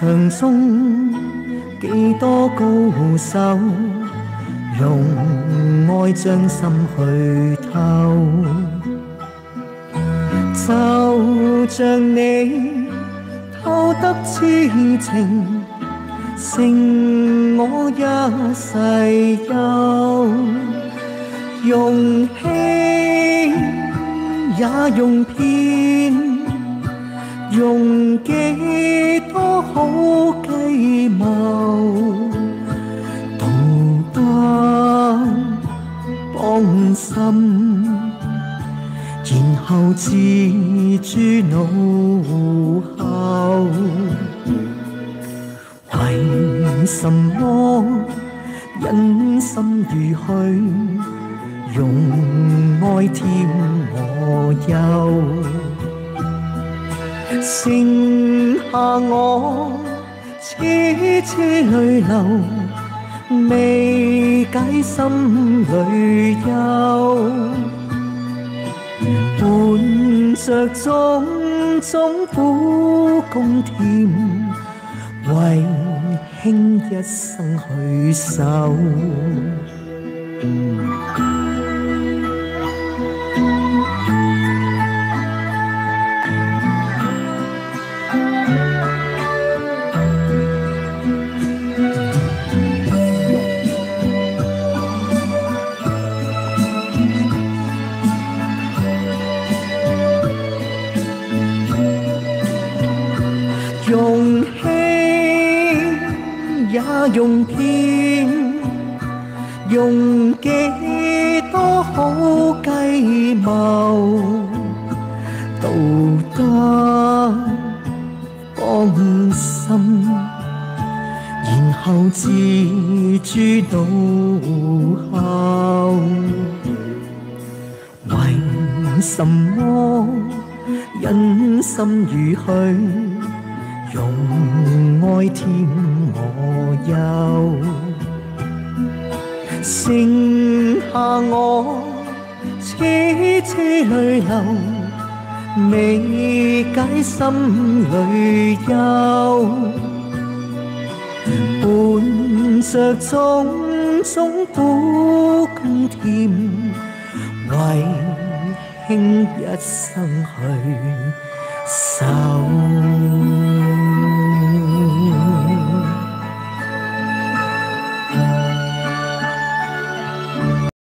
情长中几多高手，用爱将心去透，就像你偷得痴情，胜我一世忧，用轻也用偏。用几多好计谋，道德帮心，然后自诛脑后，为什么忍心如去，用爱添我忧？剩下我痴痴泪流，未解心里忧，伴着种种苦共甜，为卿一生去守。也用骗，用几多好计谋，道德放心，然后自诛脑后，为什么忍心如去，用爱添？我忧，剩下我痴痴泪流，未解心里忧，伴着种种苦共甜，为卿一生去守。